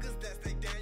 Niggas that stay down,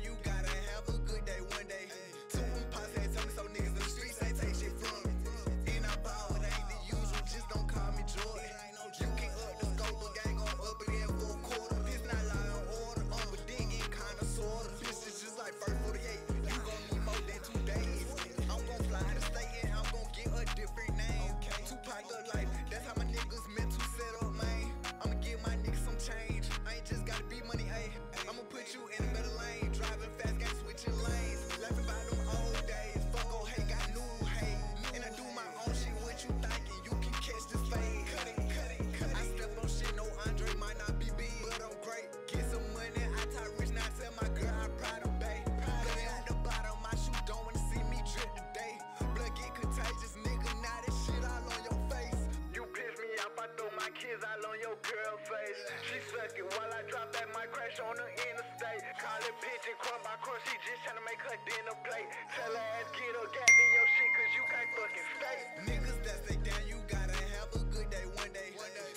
She suck it while I drop that mic crash on the interstate. Call it and crumb by crumb, she just tryna make her dinner plate. Tell her ass get her gas in your shit, cause you can't fucking stay. Niggas that stay down, you gotta have a good day one day. Two of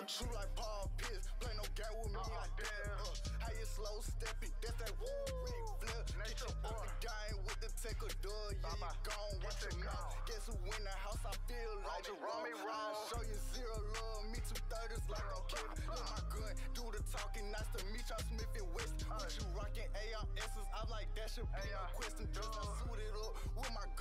the true like Paul Pierce. Play no game with me, I dare. Uh, how you slow stepping? That's that woo rig flip. Get you out the game with the take a dub. Yeah, you gone, watch your mouth. Guess who win the house? I feel like you wrong. I show you zero love, me two thirties like I'm kidding. Look my gun, do the talking. Nice to meet y'all, Smith and West. What you rocking ARSs? I'm like that should be no question. Just up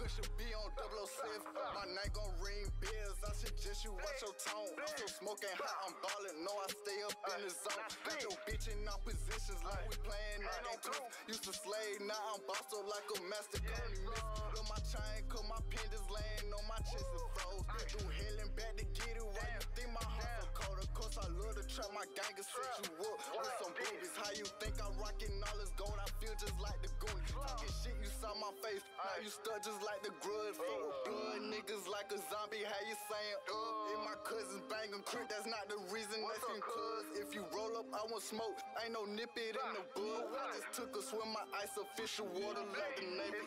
should be on 007. My night gon' ring bells. I suggest you watch your tone. I'm so smoking hot, I'm ballin'. No, I stay up in the zone. Got your bitch in all positions like we that game too. Used to slay, now I'm bossed up like a master. Miss. Look my chain, cause my pendants laying on my chest and froze. Do hell and back to get it right. You think my heart so cold? Of course I love to trap. My gang set you up with some boobies. How you think I'm rocking all this gold? I feel just like the. Talking shit, you saw my face. Now you stuck just like the grudge. Full of blood niggas like a zombie. How you saying up? And my cousins banging creep. That's not the reason. That's in cuz. If you roll up, I want smoke. Ain't no nip it in the bud. I just took a swim. My ice official water like the Navy.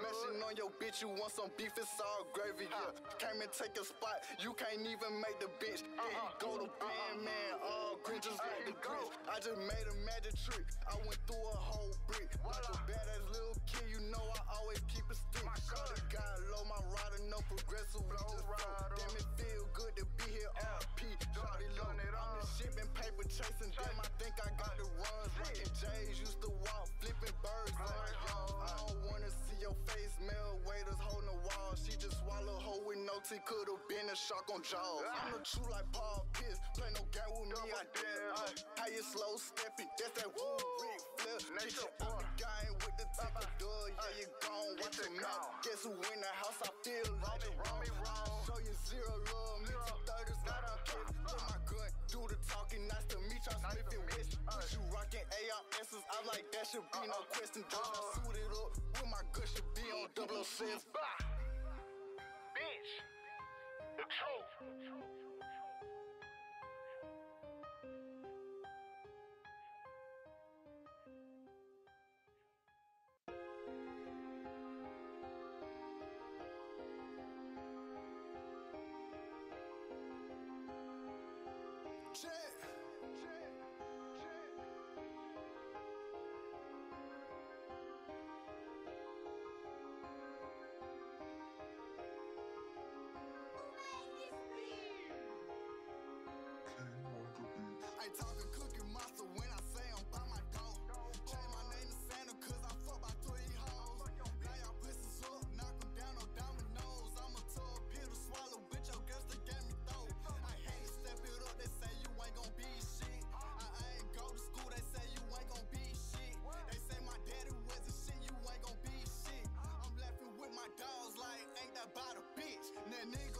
Mashing on your bitch. You want some beef? It's all gravy. Yeah. Came and take a spot. You can't even make the bench. Yeah, go to band, man. All green just like the Grinch. I just made a magic trick. I went through a whole brick. Like a badass little kid, you know I always keep a stick. Shorty got low, my rider no progressive. Just flow. Damn, it feel good to be here. RP, Shorty low. I'm the shipping paper chasing. them, I think I got the runs. Rockin' J's used to walk, flipping birds. Like, yo, I don't wanna see your face. Mel waiters holding the wall. She just swallowed hoe with no teeth. Could've been a shark on jaws. I'm the true like Paul Pierce. Play no game with me, I dare. How you slow stepping? That's that woo rig flip. Get you out a you gone, watch your mouth. Guess who win the house? I feel like you wrong. Show you zero love, me two thirties like I'm kidding. With my gun, do the talking. Nice to meet y'all, Smith and West. What you rocking ARSs? I'm like that should be no question. Just I suited up with my good should be on 007. Bitch. The truth. they talking cookie monster when I say I'm by my dog. Change my name to Santa cause I fuck by three hoes. Now y'all pussies up, knock them down on dominoes. I'm a tall pill swallow, bitch, your girls they got me though. I hate to step it up, they say you ain't gon' be shit. I, I ain't go to school, they say you ain't gon' be shit. They say my daddy was a shit, you ain't gon' be shit. I'm laughing with my dogs like, ain't that about a bitch? Now nigga.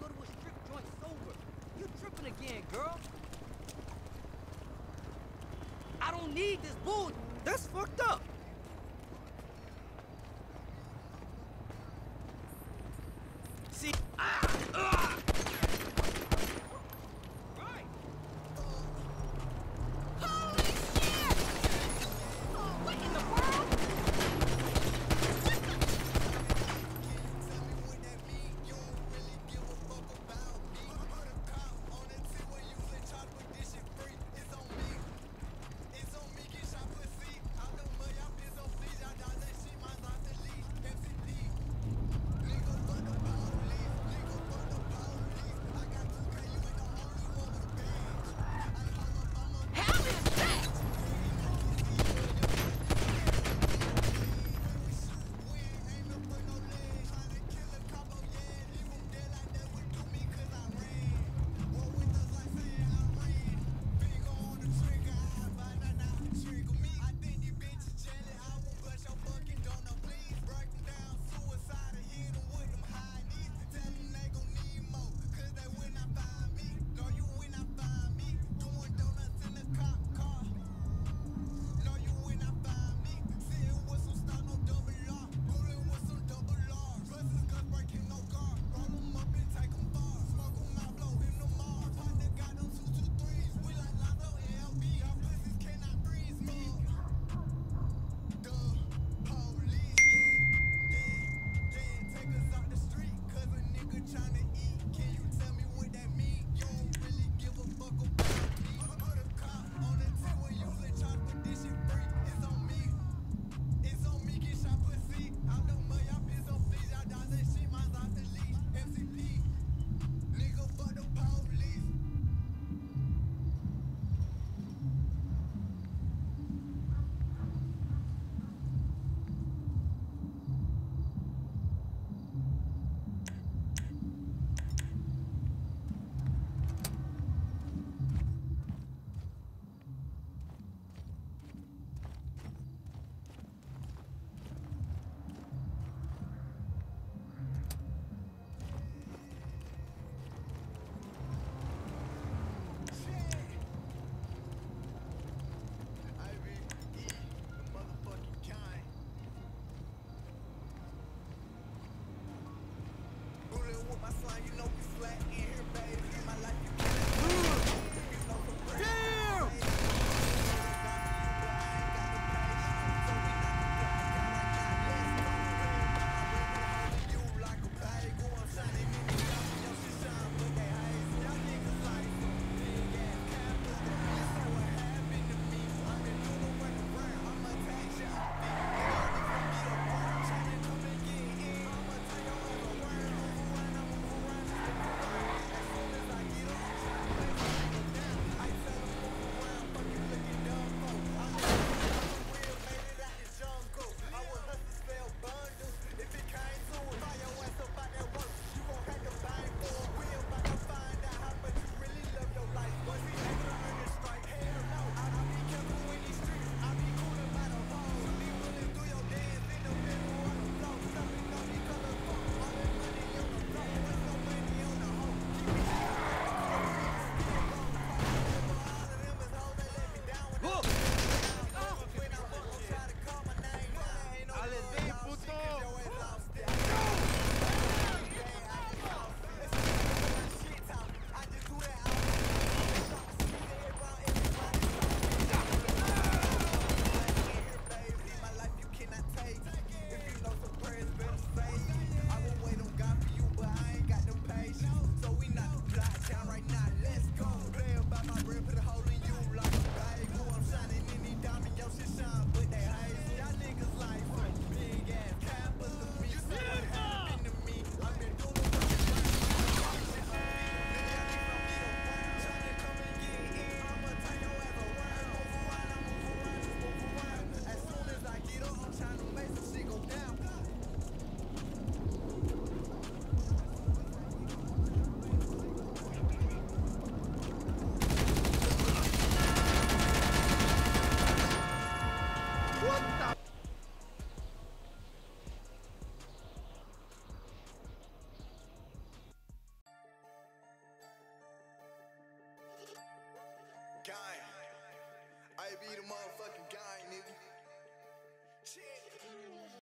go to a strip joint sober. You tripping again, girl. I don't need this bull. That's fucked up.